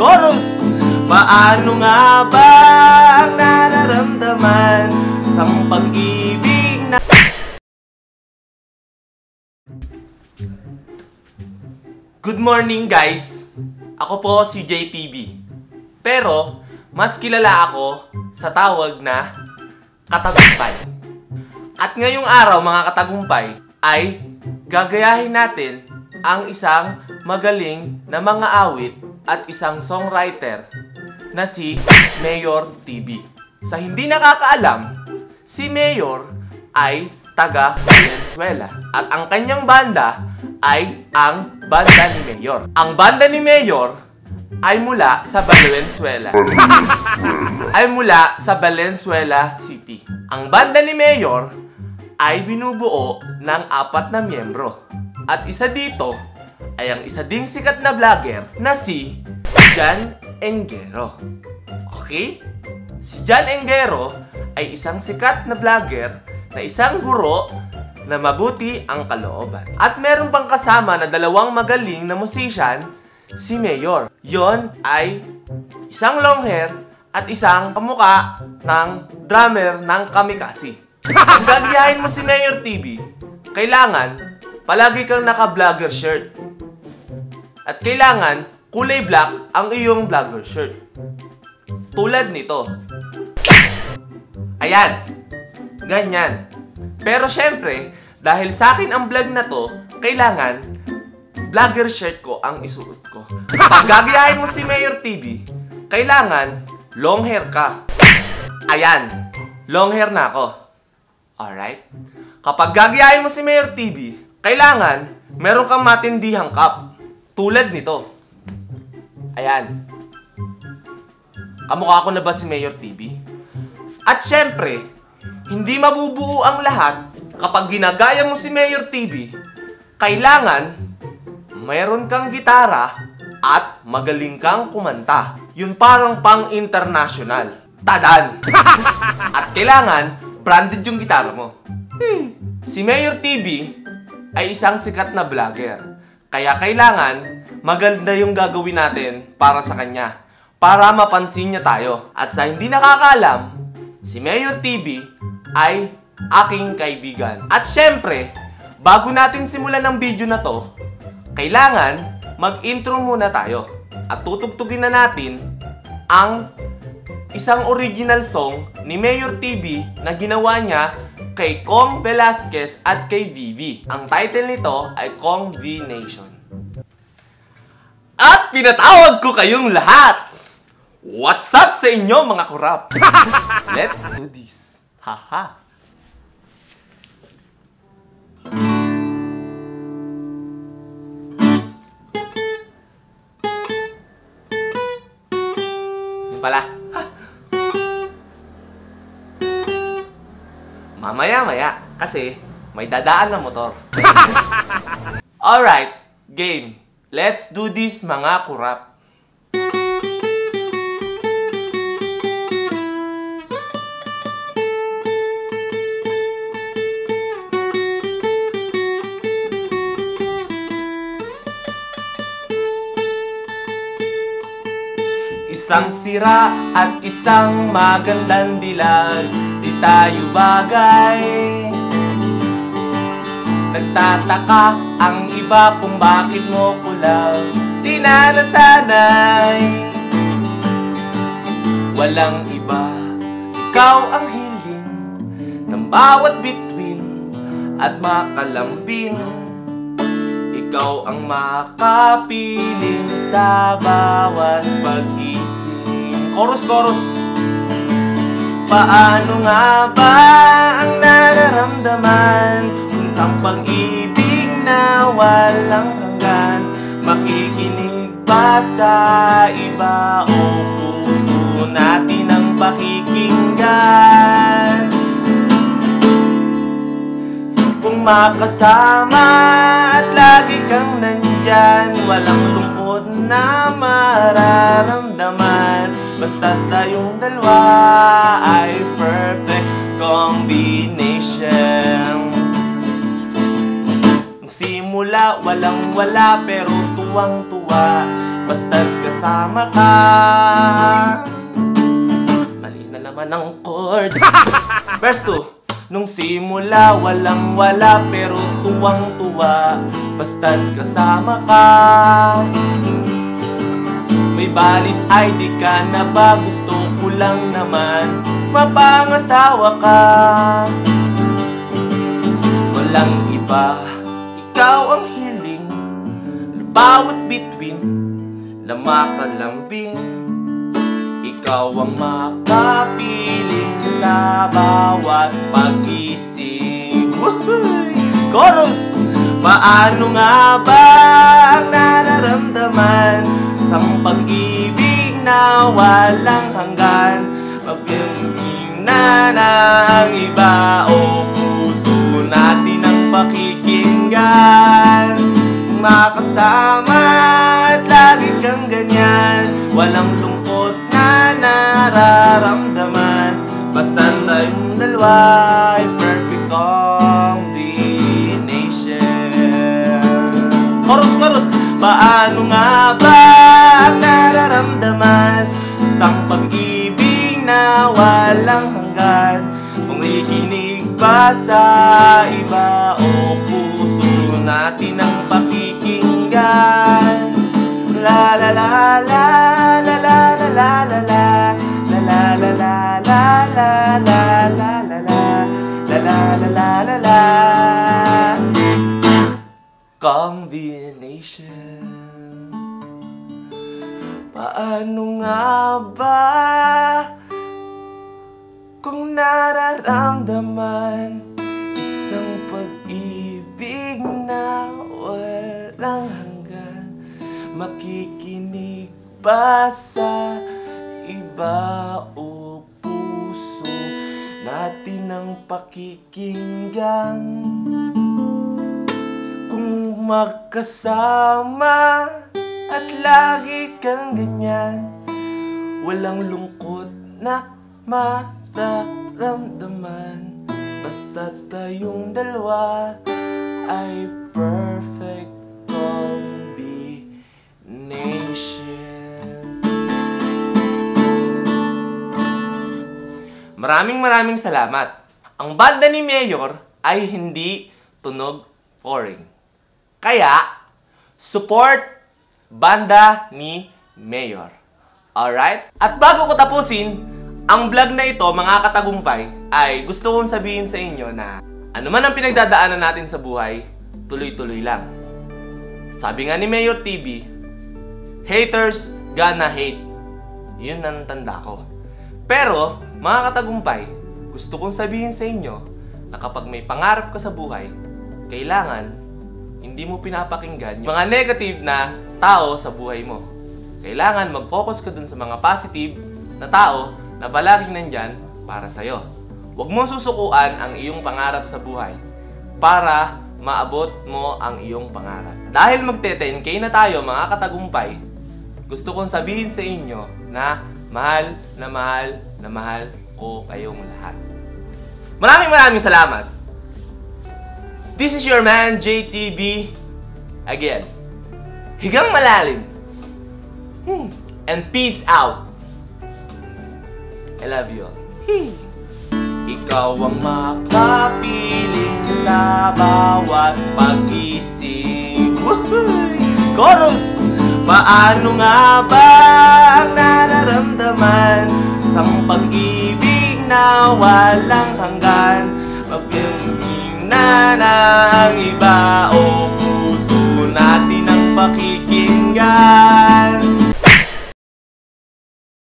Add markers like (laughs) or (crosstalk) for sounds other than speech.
Chorus! Paano nga ba ang nararamdaman sa pag-ibig na... Good morning guys! Ako po si JTV. Pero, mas kilala ako sa tawag na katagumpay. At ngayong araw mga katagumpay ay gagayahin natin ang isang magaling na mga awit at isang songwriter na si Mayor TV. Sa hindi nakakaalam, si Mayor ay taga Venezuela at ang kanyang banda ay ang banda ni Mayor. Ang banda ni Mayor ay mula sa Valenzuela. (laughs) ay mula sa Valenzuela City. Ang banda ni Mayor ay binubuo ng apat na miyembro. At isa dito ay ang isa ding sikat na vlogger na si Jan Engero. Okay? Si Jan Engero ay isang sikat na vlogger na isang guro na mabuti ang kalooban. At meron pang kasama na dalawang magaling na musician, si Mayor. Yon ay isang long hair at isang kamuka ng drummer ng Kamikasi. Kung gagayahin mo si Mayor TV, kailangan palagi kang naka-vlogger shirt. At kailangan kulay black ang iyong vlogger shirt. Tulad nito. Ayan. Ganyan. Pero syempre, dahil sa akin ang vlog na to, kailangan vlogger shirt ko ang isuot ko. Pag gagayahin mo si Mayor TV, kailangan long hair ka. Ayan. Long hair na ako. Alright? Kapag gagayahin mo si Mayor TV, kailangan meron kang matindihang cup. Tulad nito. Ayan. Kamukha ko na ba si Mayor TV? At syempre, hindi mabubuo ang lahat kapag ginagaya mo si Mayor TV. Kailangan, mayroon kang gitara at magaling kang kumanta. Yun parang pang-international. Tadan! (laughs) at kailangan, branded yung gitara mo. Hmm. Si Mayor TV ay isang sikat na vlogger. Kaya kailangan, maganda yung gagawin natin para sa kanya. Para mapansin niya tayo. At sa hindi nakakaalam, si Mayor TV ay aking kaibigan. At syempre, bago natin simulan ang video na to, kailangan mag-intro muna tayo. At tutugtugin na natin ang isang original song ni Mayor TV na ginawa niya kay Kong Velasquez at kay Vivi. Ang title nito ay Kong V Nation. At pinatawag ko kayong lahat! What's up sa inyo mga kurap? (laughs) Let's do this. Haha. Yun pala. Ha. Mamaya-maya, kasi may dadaan na motor. (laughs) Alright, game. Let's do this mga kurap. Isang sira at isang magandang dilag Di tayo bagay Nagtataka ang iba kung bakit mo ko lang Di Walang iba Ikaw ang hiling Ng bawat bituin At makalambing ikaw ang makapiling sa bawat pag-isip. Chorus, chorus! Paano nga ba ang nararamdaman kung ang pag-ibig na walang hanggan? Makikinig ba sa iba o puso natin ang pakikinggan? Kung makasama at lagi kang nandyan Walang lungkot na mararamdaman Basta tayong dalawa ay perfect combination. Nung simula walang wala pero tuwang tuwa Basta't kasama ka. Mali na naman ang chords. (laughs) Verse 2 Nung simula walang wala pero tuwang tuwa Basta't kasama ka balit ay di ka na ba? Gusto ko lang naman Mapangasawa ka. Walang iba Ikaw ang hiling. Bawat bituin Lamakalambing Ikaw ang makapiling Sa bawat pag-isip! Chorus! Paano nga ba ang nararamdaman Isang pag-ibig na walang hanggan. Pagpinting na ng iba O puso natin ang pakikinggan. Makasama at lagi kang ganyan. Walang lungkot na nararamdaman. Basta tayong dalawa ay perfect combination. Chorus, chorus! Paano nga ba nararamdaman Isang pag-ibig na walang hanggan Kung ikinig ba sa iba o puso natin ang pakikinggan La la la la la la la la la la La la la la la la la la la la La la la la la la Combination Paano nga ba Kung nararamdaman Isang pag-ibig na walang hanggan? Makikinig ba sa iba o puso Natin ang pakikinggan. Kung magkasama at lagi kang ganyan Walang lungkot na mararamdaman Basta tayong dalawa ay perfect combination Maraming maraming salamat. Ang banda ni Mayor ay hindi tunog pouring. Kaya, support banda ni Mayor. Alright? At bago ko tapusin, ang vlog na ito, mga katagumpay, ay gusto kong sabihin sa inyo na ano man ang pinagdadaanan natin sa buhay, tuloy-tuloy lang. Sabi nga ni Mayor TV, haters gonna hate. Yun ang tanda ko. Pero, mga katagumpay, gusto kong sabihin sa inyo na kapag may pangarap ka sa buhay, kailangan hindi mo pinapakinggan yung mga negative na tao sa buhay mo. Kailangan mag-focus ka dun sa mga positive na tao na palaging nandyan para sa'yo. Huwag mong susukuan ang iyong pangarap sa buhay para maabot mo ang iyong pangarap. Dahil magte-10K na tayo mga katagumpay, gusto kong sabihin sa inyo na mahal na mahal na mahal ko kayong lahat. Maraming maraming salamat! This is your man, JTB. Again, higang malalim. Hmm. And peace out. I love you all. Hmm. Ikaw ang makapiling sa bawat pag-isip. Chorus! Paano nga ba ang nararamdaman Isang pag-ibig na walang hanggan na ng iba o puso natin ang pakikinggan